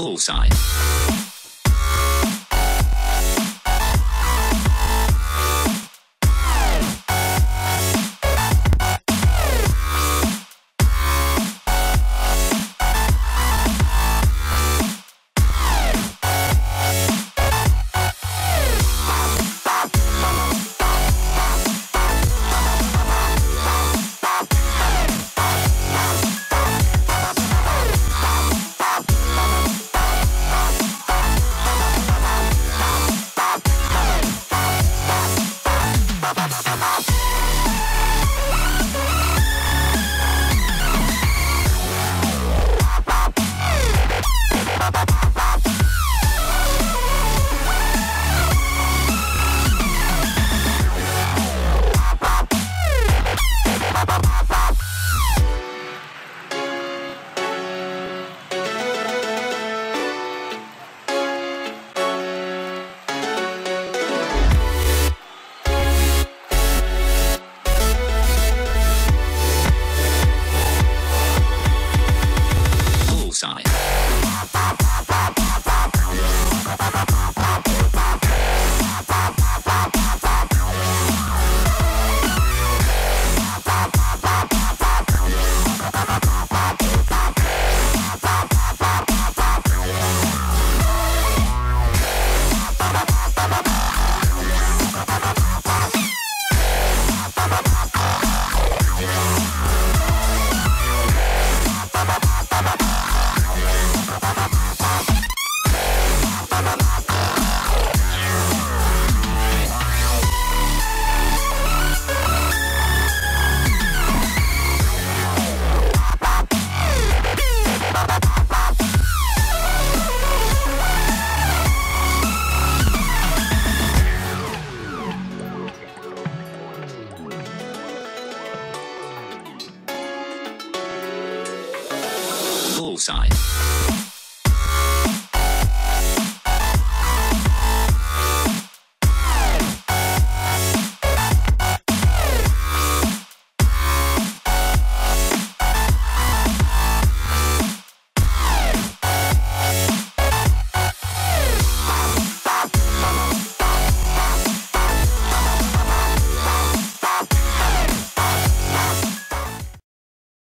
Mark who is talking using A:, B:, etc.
A: Bullseye. Bullseye. call sign.